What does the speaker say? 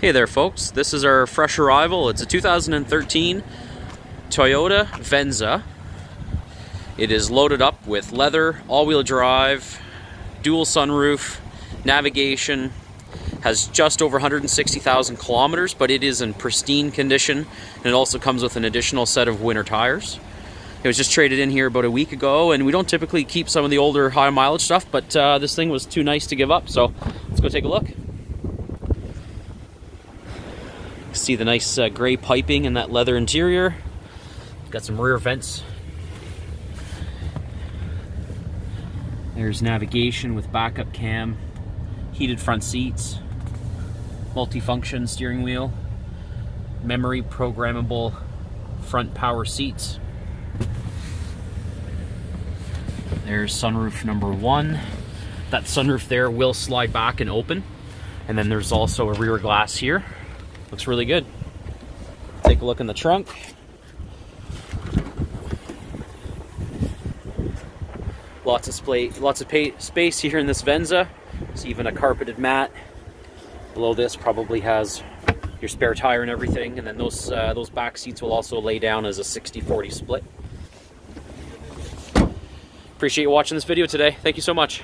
Hey there folks, this is our fresh arrival. It's a 2013 Toyota Venza. It is loaded up with leather, all-wheel drive, dual sunroof, navigation, has just over 160,000 kilometers, but it is in pristine condition, and it also comes with an additional set of winter tires. It was just traded in here about a week ago, and we don't typically keep some of the older high mileage stuff, but uh, this thing was too nice to give up, so let's go take a look. See the nice uh, gray piping and that leather interior. Got some rear vents. There's navigation with backup cam, heated front seats, multifunction steering wheel, memory programmable front power seats. There's sunroof number one. That sunroof there will slide back and open. And then there's also a rear glass here. Looks really good. Take a look in the trunk. Lots of space, lots of space here in this Venza. There's even a carpeted mat. Below this probably has your spare tire and everything. And then those uh, those back seats will also lay down as a 60-40 split. Appreciate you watching this video today. Thank you so much.